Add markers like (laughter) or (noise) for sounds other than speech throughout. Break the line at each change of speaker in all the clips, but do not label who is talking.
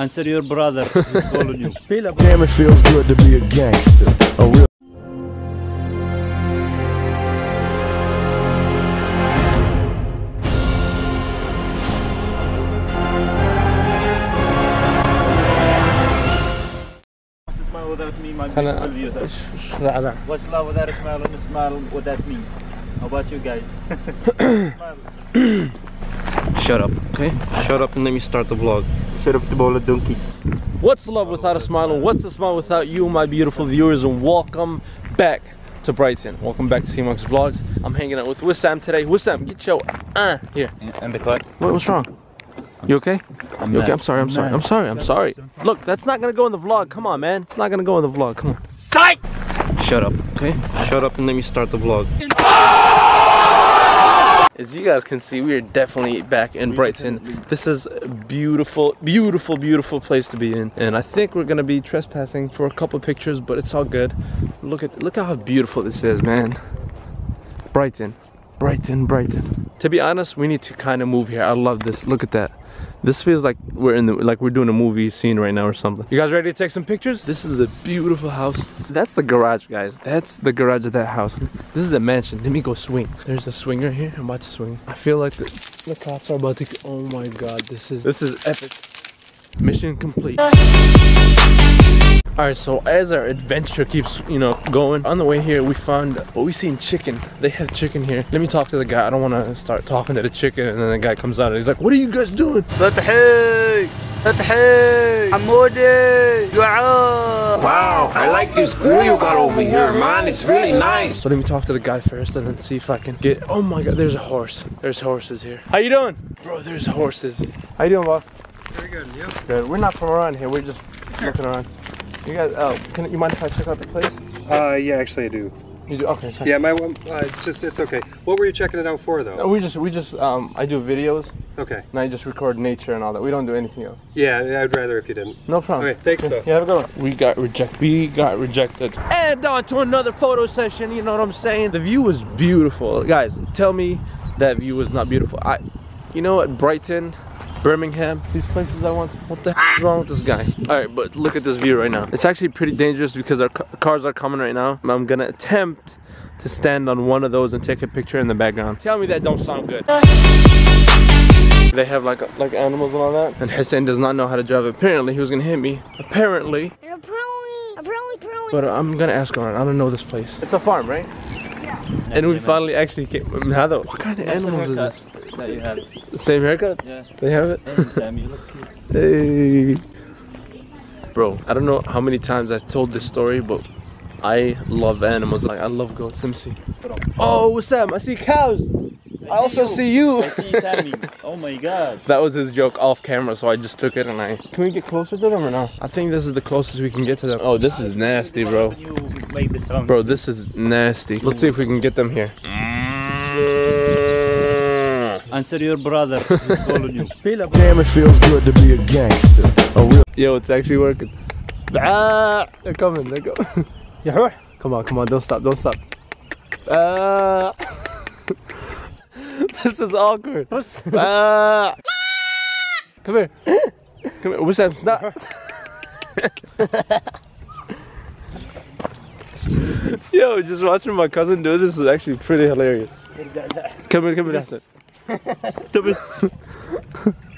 Answer your brother. Calling you.
Damn, it feels good to be a gangster. A real
my What's love without a What's and without me? How about you guys? (coughs)
Shut up, okay? Shut up and let me start the vlog.
Shut up the ball of donkey.
What's love without a smile and what's a smile without you, my beautiful viewers, and welcome back to Brighton. Welcome back to Semox Vlogs. I'm hanging out with Wissam today. Wissam, get your uh here.
And the car?
What, what's wrong? You okay?
I'm
You okay? I'm sorry, I'm sorry, I'm sorry, I'm sorry. Look, that's not gonna go in the vlog. Come on, man. It's not gonna go in the vlog. Come on. Psych! Shut up, okay? Shut up and let me start the vlog. As you guys can see, we are definitely back in Brighton. This is a beautiful, beautiful, beautiful place to be in. And I think we're gonna be trespassing for a couple pictures, but it's all good. Look at look at how beautiful this is, man. Brighton. Brighton, Brighton. To be honest, we need to kind of move here. I love this. Look at that. This feels like we're in the like we're doing a movie scene right now or something. You guys ready to take some pictures? This is a beautiful house. That's the garage, guys. That's the garage of that house. This is a mansion. Let me go swing. There's a swinger here. I'm about to swing. I feel like the, the cops are about to. Oh my god, this is this is epic. Mission complete. All right, so as our adventure keeps, you know, going, on the way here, we found, oh, we seen chicken. They have chicken here. Let me talk to the guy. I don't want to start talking to the chicken. And then the guy comes out and he's like, what are you guys doing?
Wow, I like this grill you got over here, man. It's really nice.
So let me talk to the guy first and then see if I can get, oh my God, there's a horse. There's horses here. How you doing? Bro, there's horses. How you doing, boss?
Very good, you?
Good. We're not from around here. We're just looking around. You guys, oh, can you mind if I check out the place?
Uh, yeah, actually I do.
You do? Okay, sorry.
Yeah, my one, uh, it's just, it's okay. What were you checking it out for,
No,
though?
we just, we just, um, I do videos
Okay.
and I just record nature and all that. We don't do anything else.
Yeah, I'd rather if you didn't.
No problem.
Okay, thanks, though.
Yeah, have a good one. We got rejected. We got rejected. And on to another photo session. You know what I'm saying? The view was beautiful, guys. Tell me that view was not beautiful. I, you know what? Brighton, Birmingham, these places I want. What the heck is wrong with this guy? All right, but look at this view right now. It's actually pretty dangerous because our cars are coming right now. I'm gonna attempt to stand on one of those and take a picture in the background. Tell me that don't sound good. They have like like animals and all that. And Hussein does not know how to drive. Apparently, he was gonna hit me. Apparently,
Apparently, apparently, apparently.
but I'm gonna ask around. I don't know this place. It's a farm, right? Yeah. And we finally actually came. I how the, what kind of animals is this?
That you have.
The same haircut?
Yeah.
They have it?
Hey, Sam, you look cute. (laughs)
Hey. Bro, I don't know how many times I've told this story, but I love animals. Like, I love goats. Let me see. Oh, up? I see cows. I also see you.
I see Sammy. (laughs) Oh my god.
That was his joke off camera, so I just took it and I. Can we get closer to them or no? I think this is the closest we can get to them. Oh, this is nasty, bro.
You made the sound.
Bro, this is nasty. Let's see if we can get them here.
Answer your brother who's calling you. (laughs)
damn, it feels good to be a gangster. A real
Yo, it's actually working. Ah, they're coming. They're coming. (laughs) Yeah, come on, come on. Don't stop. Don't stop. Ah. (laughs) this is awkward. Ah. Come here. Come here. What's that? Stop. Yo, just watching my cousin do this is actually pretty hilarious. Come here, come here, that's it. Come here.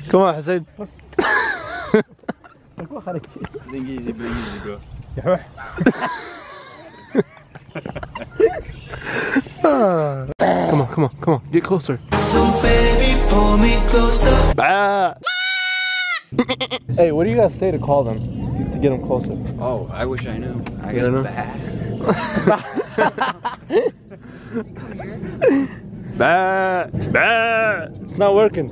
Come on, Hussein.
Bring easy, bring easy, bro.
Come on, come on, come on. Get closer.
So baby, pull me closer.
Ah. hey, what do you guys say to call them to get them closer?
Oh, I wish I knew. I
You
guess
don't
bad. (laughs) (laughs) (laughs)
Bah, bah. It's not working.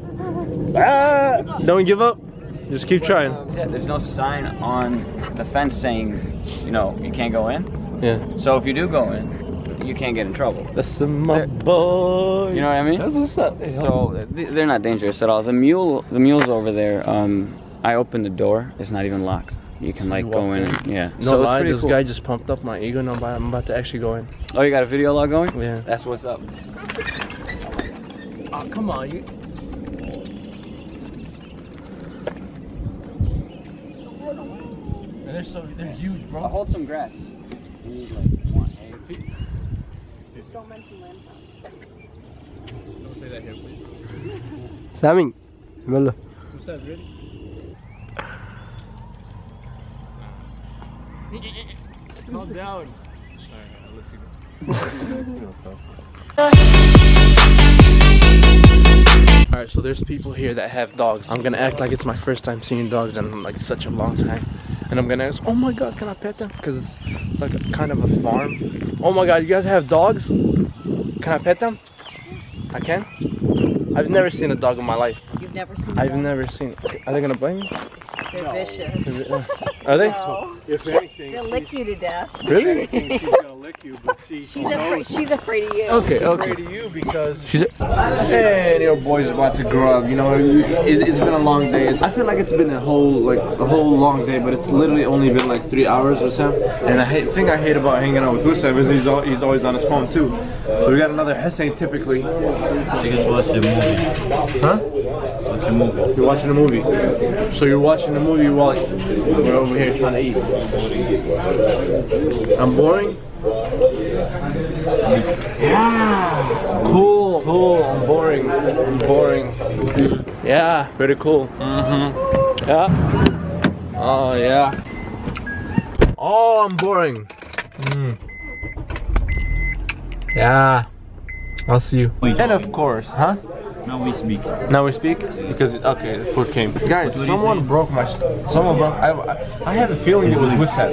Bah. Don't give up. Just keep trying.
There's no sign on the fence saying, you know, you can't go in.
Yeah.
So if you do go in, you can't get in trouble.
That's my boy.
You know what I mean?
That's what's up.
So they're not dangerous at all. The mule, the mule's over there. Um, I opened the door. It's not even locked. You can like
you
go in.
in?
And, yeah.
no
so it's
lie, this
cool.
guy just pumped up my ego. No, I'm about to actually go in.
Oh, you got a video log going?
Yeah.
That's what's up.
Oh, come on, you. They're so they're huge, bro.
I'll hold some grass. You need like one.
Don't mention land
Don't say that here, please.
Sammy,
What's ready? Calm down. All right, let's. (laughs) go. Alright, so there's people here that have dogs. I'm gonna act like it's my first time seeing dogs in like such a long time. And I'm gonna ask, oh my god, can I pet them? Because it's, it's like a, kind of a farm. Oh my god, you guys have dogs? Can I pet them? I can? I've never seen a dog in my life.
You've never seen
I've
them?
never seen. Are they gonna bite me?
They're vicious.
It- uh, Are they?
No.
If anything,
They'll lick you to death.
Really?
She's gonna you, but see,
She's afraid. She's afraid of you.
Okay, okay.
to you because
She's and your boy's about to grow up. You know, it, it's been a long day. It's, I feel like it's been a whole like a whole long day, but it's literally only been like three hours or so. And I hate, thing I hate about hanging out with Hussein is he's al- he's always on his phone too. So we got another Hussein typically.
watch the movie.
Huh?
Watch the movie.
You're watching a movie. So you're watching a movie while we're over here trying to eat. I'm boring. Yeah. Cool. Cool. I'm boring. I'm boring. Yeah. Pretty cool. Mm-hmm. Yeah. Oh yeah. Oh, I'm boring. Mm. Yeah. I'll see you. And of course, huh?
Now we speak.
Now we speak because okay, the food came. Guys, someone broke my. Someone broke. I, I, I have a feeling it was Wissam.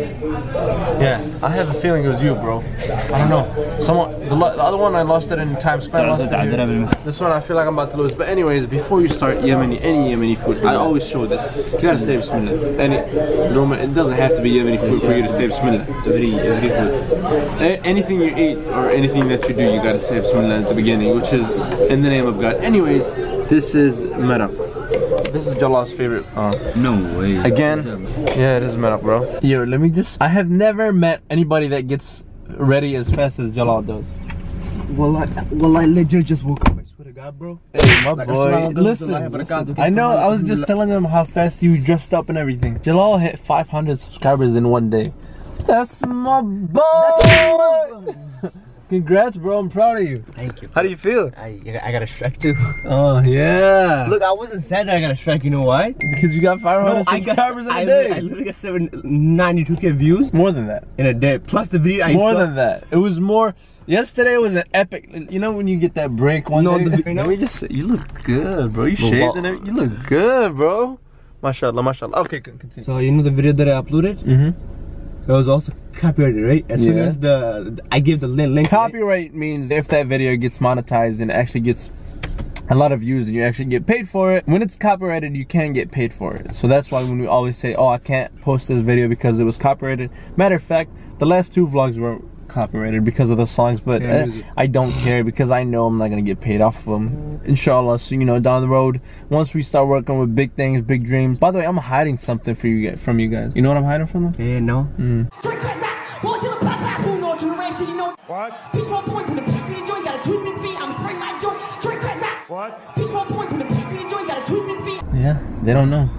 Yeah, I have a feeling it was you, bro. I don't know. Someone. The, lo- the other one I lost it in Times Square. I lost it here. This one I feel like I'm about to lose. But anyways, before you start Yemeni, any Yemeni food, I always show this. You gotta say Bismillah. Any normal. It doesn't have to be Yemeni food for you to say Bismillah. Every every food. Anything you eat or anything that you do, you gotta say Bismillah at the beginning, which is in the name of God. Anyways, this is merak. This is Jalal's favorite. Uh,
No way.
Again? yeah, it is merak, bro. Yo, let me just. I have never met anybody that gets ready as fast as Jalal does.
Well, I, well, I legit just woke up. I swear to God, bro.
Hey, my
Like,
boy.
Assalamu
Listen, listen. I know. I was just telling them how fast you dressed up and everything. Jalal hit 500 subscribers in one day. That's my boy. (laughs) Congrats, bro. I'm proud of you.
Thank you.
How do you feel?
I, I got a strike too. (laughs)
Oh yeah.
Look, I wasn't sad that I got a strike. You know why?
because you got 500
I got,
subscribers in
I,
a
li-
day.
I literally got seven, 92k views
More than that.
in a day. Plus the video I
More than that. It was more. Yesterday was an epic. You know when you get that break one
No,
day.
the- (laughs)
Let me just. You look good, bro. You shaved and everything. You look good, bro. Mashallah, mashallah. Okay, continue.
So you know the video that I uploaded?
Mm-hmm.
It was also copyrighted, right? As soon as the I give the link. link right?
Copyright means if that video gets monetized and actually gets a lot of views and you actually get paid for it. When it's copyrighted, you can get paid for it. So that's why when we always say, "Oh, I can't post this video because it was copyrighted." Matter of fact, the last two vlogs were copyrighted because of the songs, but
Yeah,
eh. I don't care because I know I'm not gonna get paid off of them. Inshallah, so you know, down the road, once we start working with big things, big dreams. By the way, I'm hiding something for you guys, from you guys. You know what I'm hiding from them?
Yeah, no.
What?
Bitch, one point, put a pack in the joint, gotta twist this beat. I'm spraying my joint, straight crack back.
What?
Bitch, one point, put a pack in the joint, gotta twist this beat.
Yeah, they don't know.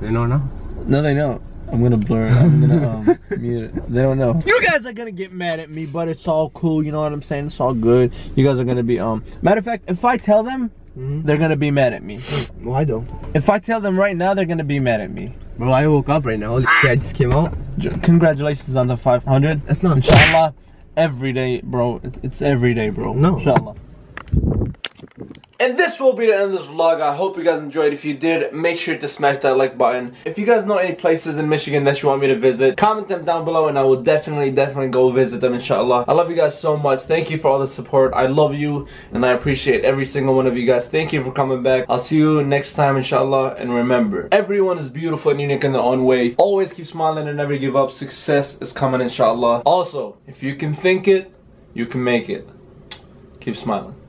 They don't know.
No, they don't. I'm gonna blur it. I'm gonna um, (laughs) mute it. They don't know. You guys are gonna get mad at me, but it's all cool. You know what I'm saying? It's all good. You guys are gonna be um. Matter of fact, if I tell them, they're gonna be mad at me. (gasps)
Well, I don't.
If I tell them right now, they're gonna be mad at me.
Bro, I woke up right now. Holy shit, I just came out.
Congratulations on the 500.
That's not
Inshallah, every day, bro. It's every day, bro.
No.
Inshallah. And this will be the end of this vlog. I hope you guys enjoyed. If you did, make sure to smash that like button. If you guys know any places in Michigan that you want me to visit, comment them down below and I will definitely, definitely go visit them, inshallah. I love you guys so much. Thank you for all the support. I love you and I appreciate every single one of you guys. Thank you for coming back. I'll see you next time, inshallah. And remember, everyone is beautiful and unique in their own way. Always keep smiling and never give up. Success is coming, inshallah. Also, if you can think it, you can make it. Keep smiling.